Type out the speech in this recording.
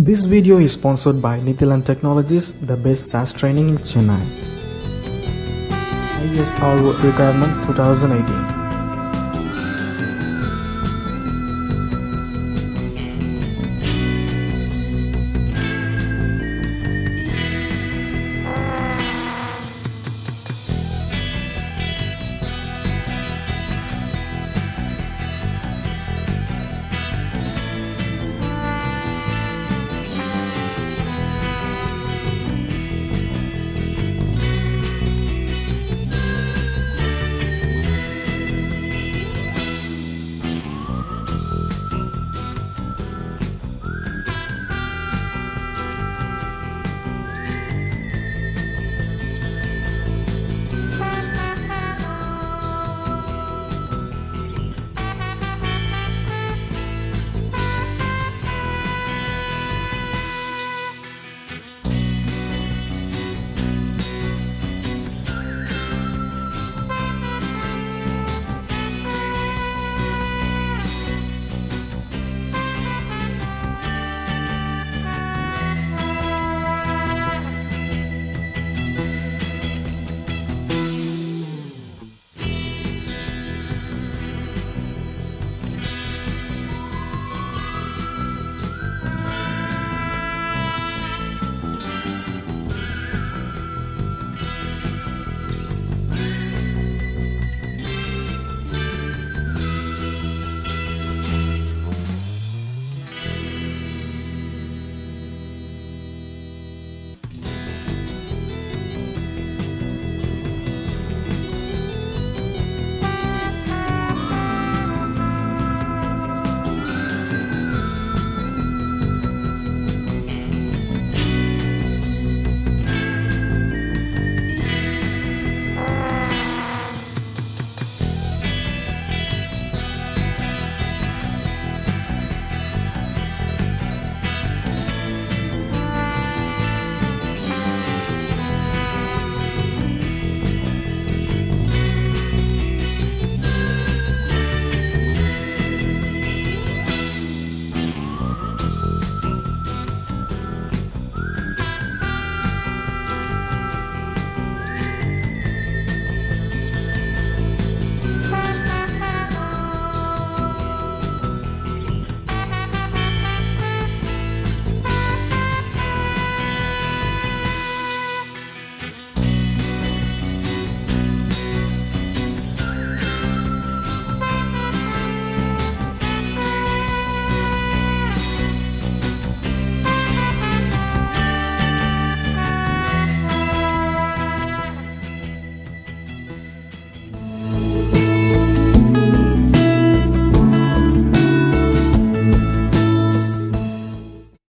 This video is sponsored by Nithilan Technologies, the best SaaS training in Chennai. ISRO requirement 2018